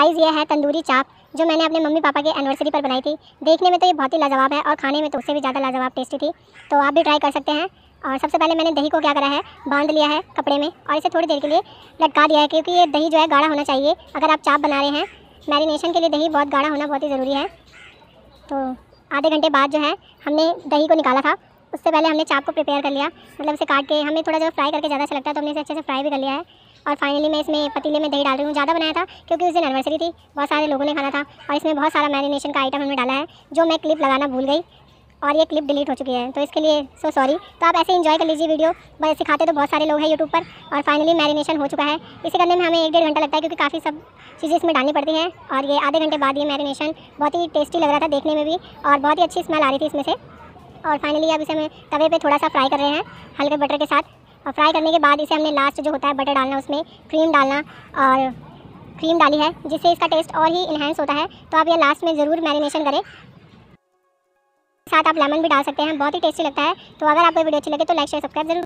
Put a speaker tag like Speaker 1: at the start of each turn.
Speaker 1: Guys ये है तंदूरी चाप, जो मैंने अपने मम्मी पापा के एनिवर्सरी पर बनाई थी। देखने में तो ये बहुत ही लाजवाब है और खाने में तो उससे भी ज़्यादा लाजवाब टेस्टी थी। तो आप भी ट्राई कर सकते हैं। और सबसे पहले मैंने दही को क्या करा है? बाँध लिया है कपड़े में और इसे थोड़ी देर के लिए लटका दिया है, क्योंकि ये दही जो है गाढ़ा होना चाहिए। अगर आप चाप बना रहे हैं मैरिनेशन के लिए दही बहुत गाढ़ा होना बहुत ही ज़रूरी है। तो आधे घंटे बाद जो है हमने दही को निकाला था। उससे पहले हमने चाप को प्रिपेयर कर लिया मतलब इसे काट के हमें थोड़ा जो फ्राई करके ज़्यादा अच्छा लगता है तो हमने इसे अच्छे से फ्राई भी कर लिया है। और फाइनली मैं इसमें पतीले में दही डाल रही हूँ, ज़्यादा बनाया था, क्योंकि उस दिन एनिवर्सरी थी, बहुत सारे लोगों ने खाना था, और इसमें बहुत सारा मैरिनेशन का आइटम हमने डाला है, जो मैं क्लिप लगाना भूल गई, और ये क्लिप डिलीट हो चुकी है तो इसके लिए सो सॉरी तो आप ऐसे इन्जॉय कर लीजिए वीडियो बस सिखाते तो बहुत सारे लोग हैं यूट्यूब पर, और फाइनली मैरिनेशन हो चुका है। इसे करने में हमें एक डेढ़ घंटा लगता है, क्योंकि काफ़ी सब चीज़ें इसमें डालनी पड़ती हैं, और ये आधे घंटे बाद ये मैरिनेशन बहुत ही टेस्टी लग रहा था देखने में भी, और बहुत ही अच्छी स्मेल आ रही थी इसमें से। और फाइनली अब इसे हमें तवे पे थोड़ा सा फ्राई कर रहे हैं, हल्के बटर के साथ। और फ्राई करने के बाद इसे हमने लास्ट जो होता है बटर डालना, उसमें क्रीम डालना और क्रीम डाली है, जिससे इसका टेस्ट और ही इन्हेंस होता है। तो आप ये लास्ट में ज़रूर मैरिनेशन करें। साथ आप लेमन भी डाल सकते हैं, बहुत ही टेस्टी लगता है। तो अगर आपको वीडियो अच्छी लगे तो लाइक शेयर सब्सक्राइब ज़रूर।